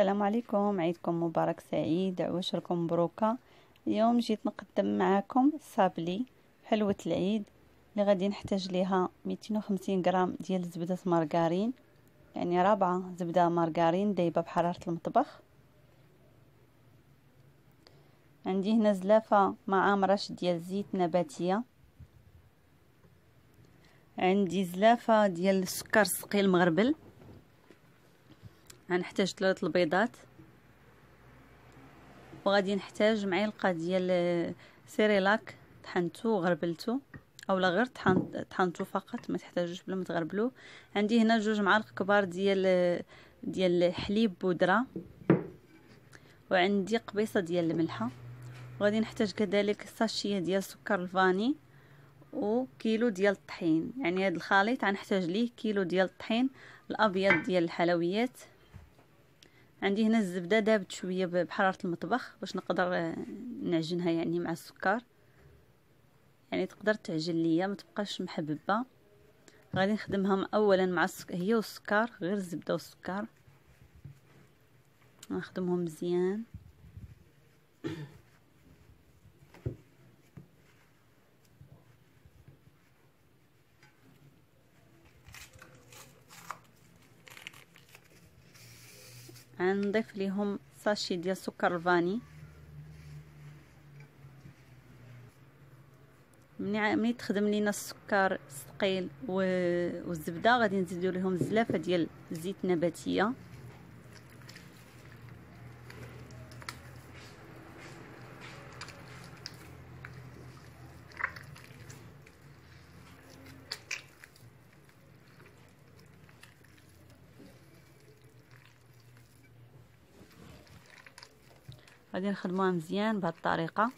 السلام عليكم. عيدكم مبارك سعيد. عواشركم مبروكة. اليوم جيت نقدم معكم صابلي حلوة العيد اللي غادي نحتاج ليها 250 غرام ديال زبدة مارغرين يعني رابعة زبدة مارغرين دايبة بحراره المطبخ. عندي هنا زلافة مع مرش ديال زيت نباتية. عندي زلافة ديال السكر الثقيل مغربل. غنحتاج ثلاث البيضات. وغادي نحتاج معلقه ديال سيريلاك طحنتو وغربلتو. أولا غير طحن طحنتو فقط ما تحتاجوش بلا ما تغربلو. عندي هنا جوج معالق كبار ديال ديال حليب بودرة. وعندي قبيصة ديال الملحة. وغادي نحتاج كذلك sachet ديال سكر الفاني. وكيلو ديال الطحين. يعني هذا الخليط غنحتاج ليه كيلو ديال الطحين. الأبيض ديال الحلويات. عندي هنا الزبدة دابت شوية بحرارة المطبخ باش نقدر آه، نعجنها يعني مع السكر. يعني تقدر تعجن ليا ما تبقاش محببة. غادي نخدمها اولا مع السكر هي والسكر غير الزبدة والسكر. نخدمهم مزيان. غنضيف ليهم ساشي ديال سكر الفاني ملي ملي تخدم لينا السكر الثقيل والزبدة غادي نزيدو ليهم زلافة ديال زيت نباتية. غادي نخدموها مزيان بهذه الطريقة.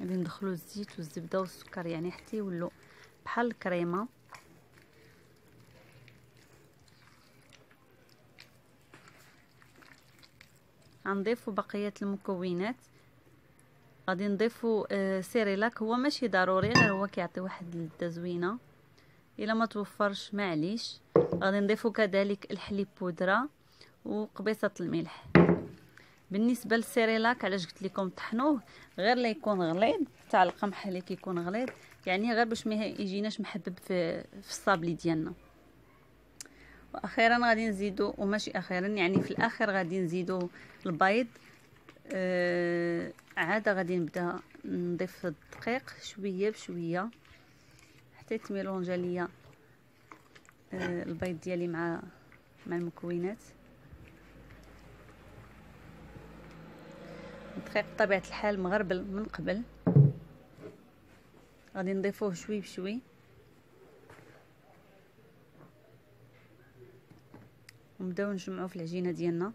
غادي ندخلو الزيت والزبدة والسكر يعني حتى يولو بحال الكريمة. غنضيفو بقية المكونات. غادي نضيفو آه سيريلاك. هو ماشي ضروري غير هو كيعطي واحد اللذه زوينة. إلا ما توفرش معليش. غادي نضيفو كذلك الحليب بودرة وقبيصة الملح. بالنسبة للسيريلاك علاش قلت لكم طحنوه؟ غير لا يكون غليظ تاع القمح اللي كيكون غليظ يعني غير باش ما يجيناش محبب في في الصابلي ديالنا. وأخيرا غادي نزيدو وماشي أخيرا يعني في الآخر غادي نزيدو البيض. آه عاد غادي نبدأ نضيف الدقيق شوية بشوية حتى يتميلونجا ليا آه البيض ديالي مع مع المكونات. الدقيق بطبيعة الحال مغربل من قبل. غادي نضيفوه شوي بشوي. ونبداو نجمعوه في العجينة ديالنا.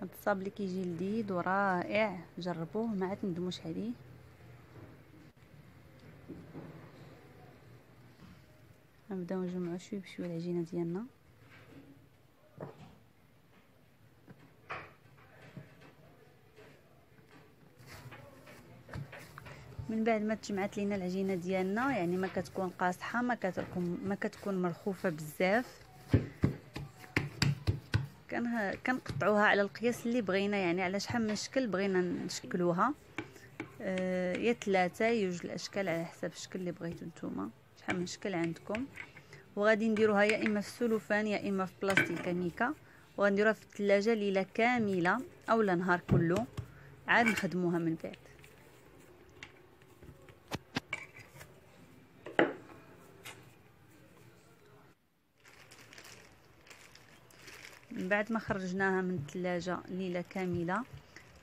هاد الصابلي كيجي لذيذ ورائع. جربوه ما عاد ندموش عليه. نبداو نجمعو شوي بشوي العجينة ديالنا. من بعد ما تجمعت لينا العجينة ديالنا يعني ما كتكون قاصحة ما كتكون ما كتكون مرخوفة بزاف. كان كنقطعوها على القياس اللي بغينا يعني على شحال من شكل بغينا نشكلوها. آه يا ثلاثة جوج الأشكال على حسب الشكل اللي بغيتو نتوما. شحال من شكل عندكم. وغادي نديروها يا إما في السلوفان يا إما في بلاستيكه ميكا وغنديروها في الثلاجه ليلة كاملة اولا نهار كله. عاد نخدموها من بعد. من بعد ما خرجناها من الثلاجه ليلة كاملة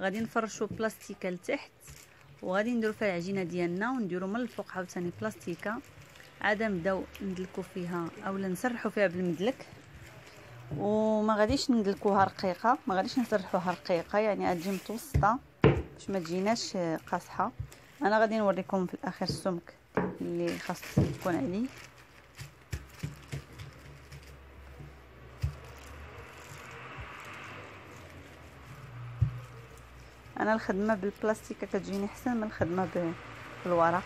غادي نفرشوا بلاستيكة لتحت وغادي نديرو فيها العجينة ديالنا ونديرو من الفوق عاوتاني بلاستيكة. عاد نبداو ندلكو فيها أولا نسرحوا فيها بالمدلك وما غاديش ندلكوها رقيقة ما غاديش نسرحوها رقيقة يعني غتجي متوسطة باش ما تجيناش قاصحة. أنا غادي نوريكم في الآخر السمك اللي خاص تكون عليه. أنا الخدمة بالبلاستيك كتجيني أحسن من الخدمة بالورق.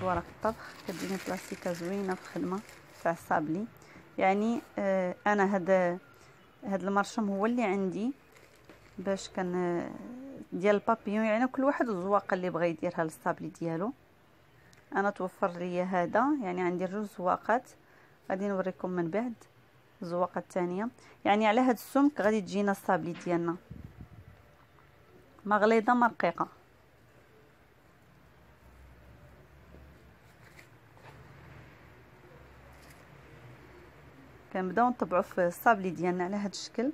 بورق الطبخ كتجيني بلاستيكة زوينة في الخدمه تاع الصابلي يعني آه أنا هذا هذا المرشم هو اللي عندي باش كان آه، ديال البابيون. يعني كل واحد الزواقه اللي بغى يديرها للصابلي ديالو. أنا توفر لي هذا. يعني عندي جوج زواقات. غادي نوريكم من بعد. الزواقه الثانية يعني على هذا السمك غادي تجينا الصابلي ديالنا. ما رقيقه كنبداو نطبعوا في الصابلي ديالنا على هذا الشكل.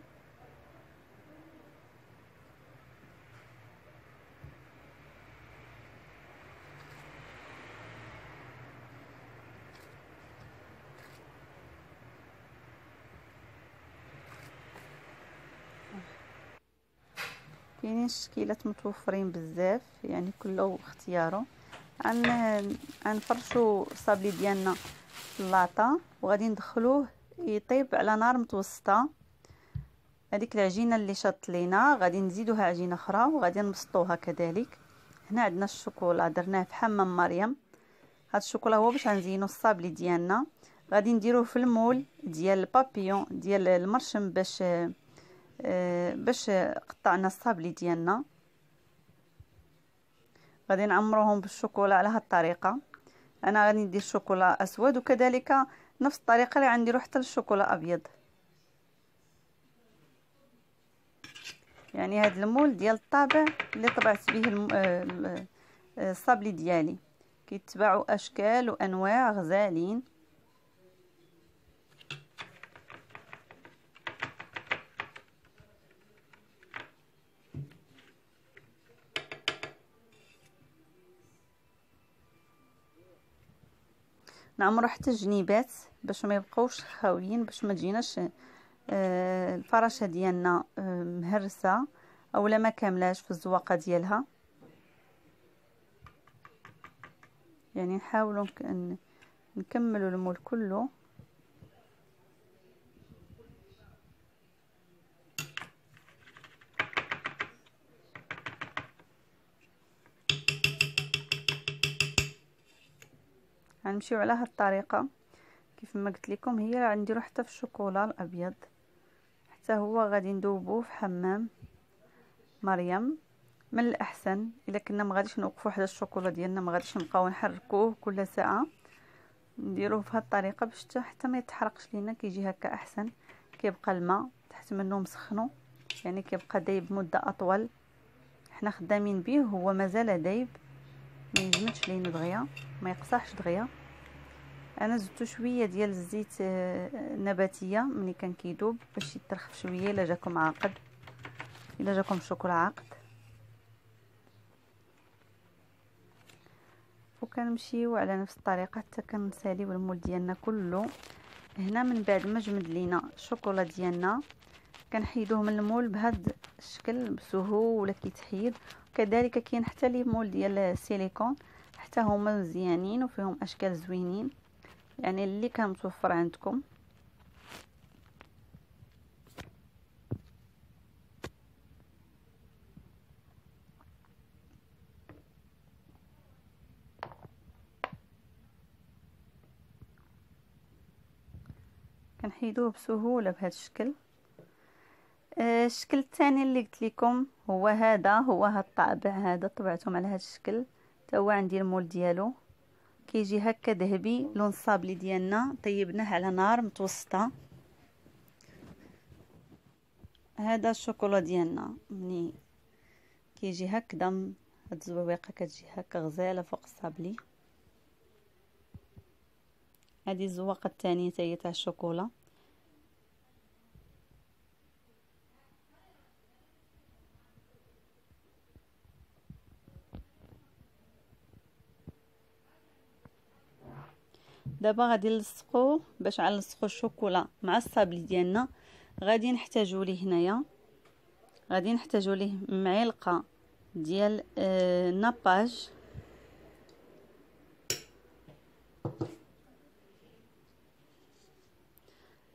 كاينين شكيلات متوفرين بزاف يعني كله اختياره عن غنفرشوا الصابلي ديالنا في اللاطه وغادي ندخلوه يطيب على نار متوسطة. هذيك العجينة اللي شاط لينا غادي نزيدوها عجينة أخرى وغادي نبسطوها كذلك. هنا عندنا الشوكولا درناه في حمام مريم. هاد الشوكولا هو باش غنزينو الصابلي ديالنا. غادي نديروه في المول ديال البابيون ديال المرشم باش باش قطعنا الصابلي ديالنا. غادي نعمروهم بالشوكولا على هاد الطريقة. أنا غادي ندير شوكولا أسود وكذلك نفس الطريقة اللي غنديرو حتى للشوكولا أبيض. يعني هاد المول ديال الطابع اللي طبعت به آه، آه، الصابلي ديالي. كيتباعوا أشكال وأنواع غزالين. نعمرو حتى الجنيبات باش ما يبقاوش خاويين باش ما تجيناش آه، الفرشه ديالنا آه، مهرسة أولا ما كاملاش في الزواقة ديالها. يعني نحاولوا نكملوا المول كله. غنمشيو على هاد الطريقة. كيف ما قلت لكم هي غنديرو حتى في الشوكولا الأبيض. حتى هو غادي ندوبوه في حمام مريم. من الأحسن إلا كنا ما غاديش نوقفوا حدا الشوكولا ديالنا ما غاديش نبقاو نحركوه كل ساعة. نديروه بهاد الطريقة باش حتى ما يتحرقش لينا كيجي هكا أحسن. كيبقى الماء تحت منه مسخنو يعني كيبقى دايب مدة أطول. حنا خدامين به هو مازال دايب. ما يجمدش لينا دغيا ما يقصحش دغيا. أنا زدت شوية ديال الزيت آه، نباتيه ملي كان كيدوب باش يترخف شوية إلا جاكم عاقد. إلا جاكم الشوكولا عاقد. وكنمشيو على نفس الطريقة حتى كنساليو المول ديالنا كله. هنا من بعد ما جمد لينا الشوكولا ديالنا كنحيدوه من المول بهذا الشكل بسهولة كيتحيد. كذلك كاين حتى لي مول ديال السيليكون حتى هما مزيانين وفيهم أشكال زوينين. يعني اللي كان متوفر عندكم. كنحيدوه بسهولة بهذا الشكل. آه، الشكل الثاني اللي قلت لكم هو هذا هو هذا الطابع هذا طبعتهم على هذا الشكل. تا هو عندي المول ديالو. كيجي هكا ذهبي لون الصابلي ديالنا طيبناه على نار متوسطة. هذا الشوكولا ديالنا ملي كيجي هكذا هاد الزويقه كتجي هكا غزالة فوق الصابلي. هذه الزواقة الثانية تاهي تاع الشوكولا. دابا غادي نلصقو باش نلصقو الشوكولا مع الصابلي ديالنا. غادي نحتاجو ليه هنايا. غادي نحتاجو ليه معلقة ديال آه ناباج.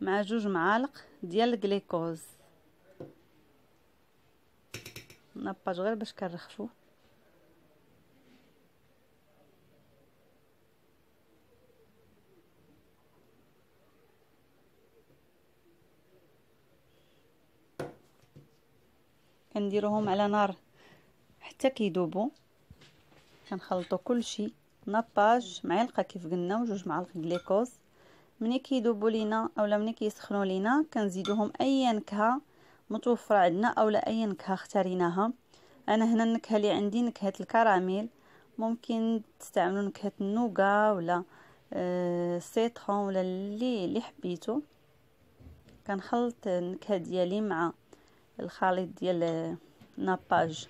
مع جوج معالق ديال الجليكوز. ناباج غير باش كنرخفو كنديروهم على نار. حتى كيذوبوا كنخلطوا كلشي ناباج معلقة كيف قلنا وجوج معالق غليكوز. ملي كيذوبوا لينا أولا ملي كيسخنوا لينا كنزيدوهم اي نكهة متوفرة عندنا أولا اي نكهة اختاريناها. أنا هنا النكهة اللي عندي نكهة الكراميل. ممكن تستعملوا نكهة ال nougat ولا آه citron ولا اللي اللي حبيتو. كنخلط النكهة ديالي مع الخليط ديال nappage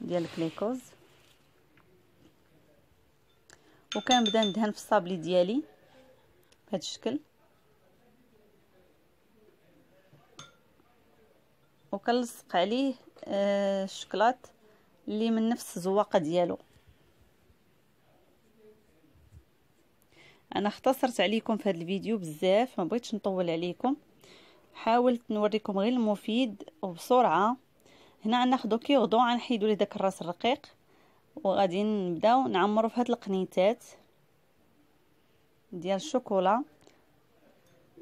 ديال الكليكوز. وكنبدا ندهن في الصابلي ديالي بهذا الشكل. وكنلصق عليه آه الشكلاط اللي من نفس الزواقة ديالو. أنا اختصرت عليكم في هذا الفيديو بزاف ما بغيتش نطول عليكم. حاولت نوريكم غير المفيد وبسرعة. هنا غناخدو كيغدو غنحيدو ليه داك الراس الرقيق وغادي نبداو نعمرو في هاد القنيتات ديال الشوكولا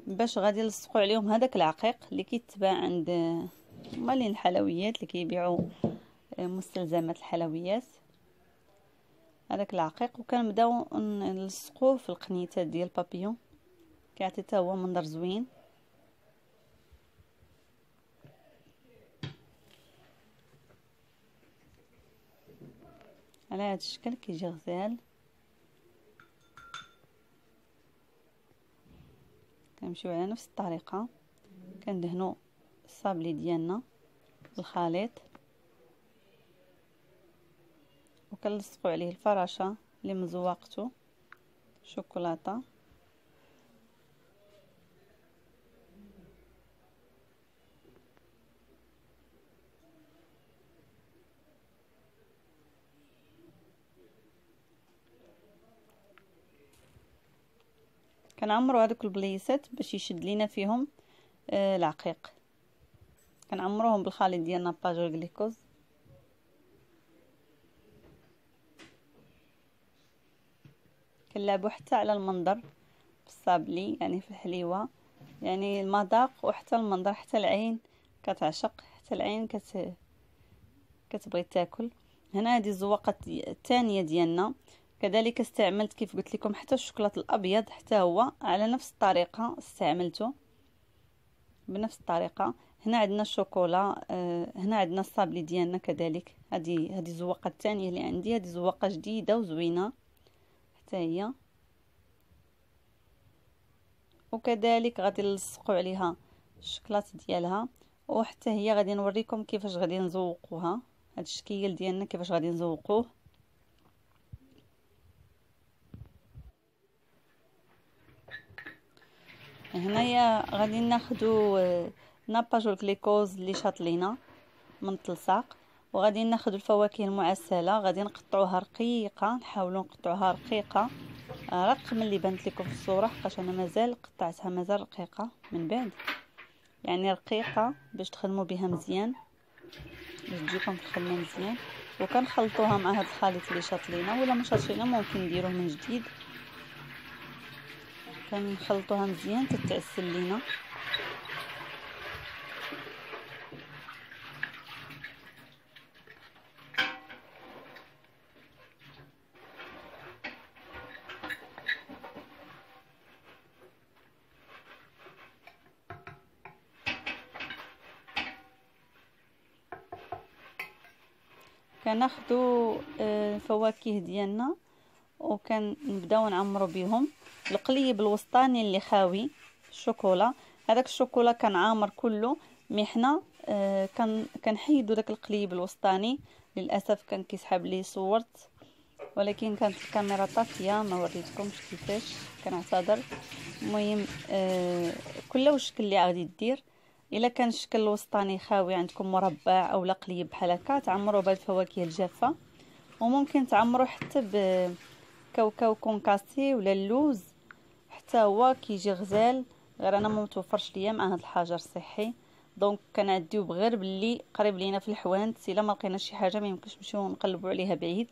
باش غادي نلصقوا عليهم هذاك العقيق اللي كيتباع عند مالين الحلويات اللي كيبيعوا مستلزمات الحلويات. هذاك العقيق وكنبداو نلصقوه في القنيتات ديال البابيون كيعطي حتى هو منظر زوين. على هذا الشكل كيجي غزال. كنمشيو على نفس الطريقة. كندهنوا الصابلي ديالنا بالخليط. وكنلصقوا عليه الفراشة اللي مزوقته شوكولاتة. كنعمروا هذوك البليسات باش يشد لينا فيهم آه العقيق. كنعمروهم بالخليط ديال ناباج والغليكوز كنلعبوا حتى على المنظر بالصابلي يعني في الحليوة. يعني المذاق وحتى المنظر حتى العين كتعشق حتى العين كت كتبغي تاكل. هنا هذه الزواقة الثانية ديالنا. كذلك استعملت كيف قلت لكم حتى الشوكولاط الأبيض حتى هو على نفس الطريقة استعملته بنفس الطريقة. هنا عندنا الشوكولا آه هنا عندنا الصابلي ديالنا كذلك. هذه هذه الزواقه الثانية اللي عندي. هذه زواقة جديدة وزوينة حتى هي. وكذلك غادي نلصقوا عليها الشكلاط ديالها. وحتى هي غادي نوريكم كيفاش غادي نزوقوها هذا الشكل ديالنا كيفاش غادي نزوقوه هنايا غادي ناخدو آه، ناباج والكليكوز اللي شاطلينا من التلصاق وغادي ناخدو الفواكه المعسلة غادي نقطعوها رقيقة نحاولوا نقطعوها رقيقة. آه، رق من اللي بانت لكم في الصورة حقاش أنا مازال قطعتها مازال رقيقة من بعد. يعني رقيقة باش تخدموا بها مزيان باش تجيكم في الخدمه مزيان. وكنخلطوها مع هذا الخليط اللي شاطلينا ولا ما شاطلينا ممكن نديروه من جديد. كنخلطوها مزيان تتعسل لينا. كناخدو آه، الفواكه ديالنا. وكنبداو نعمرو بهم القليب الوسطاني اللي خاوي الشوكولا. هذاك الشوكولا كان عامر كله مي حنا آه كان كنحيدو داك القليب الوسطاني. للأسف كان كيسحب لي صورت. ولكن كانت الكاميرا طافية ما وريتكمش كيفاش. كنعتذر المهم آه كل وشكل اللي غادي دير. إلا كان الشكل الوسطاني خاوي عندكم مربع أو قليب بحال هكا تعمروا بهاد الفواكه الجافة. وممكن تعمروا حتى بكاوكاو concassé ولا اللوز. حتى هو كيجي غزال. غير أنا ما متوفرش ليا مع هذا الحجر الصحي donc كنعديو بغير باللي قريب لينا في الحوانت. الا ما لقينا شي حاجة ما يمكنش نمشيو نقلبوا عليها بعيد.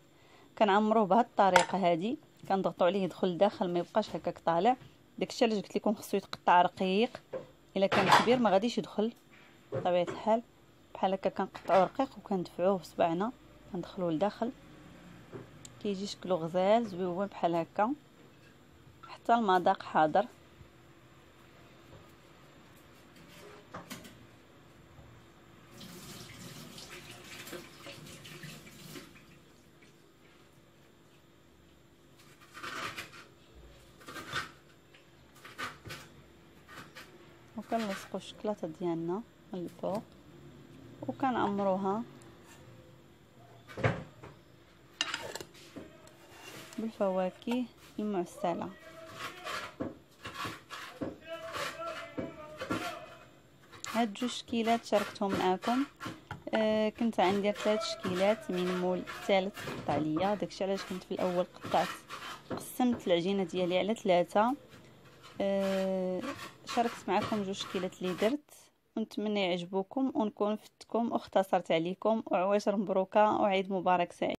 كنعمروه بهذه الطريقة هذه كنضغطوا عليه يدخل لداخل ما يبقاش هكاك طالع. داكشي علاش قلت لكم خصو يتقطع رقيق. إلا كان كبير ما غاديش يدخل. بطبيعة الحال. بحال هكا كنقطعو رقيق وكندفعوه بصبعنا كندخلوه لداخل. كيجي شكلو غزال زويون بحال هكا. حتى المذاق حاضر. وكنلصقوا الشكلاطة ديالنا من الفوق. وكنعمروها بالفواكه المعسلة. هاد جوج شكيلات شاركتهم معاكم. آه كنت عندي ثلاث شكيلات من مول الثالث قطع ليا داكشي علاش كنت في الأول قطعت. قسمت العجينة ديالي على ثلاثة. آه شاركت معكم جوج شكيلات اللي درت. ونتمنى يعجبوكم ونكون فتكم واختصرت عليكم. وعواشر مبروكة. وعيد مبارك سعيد.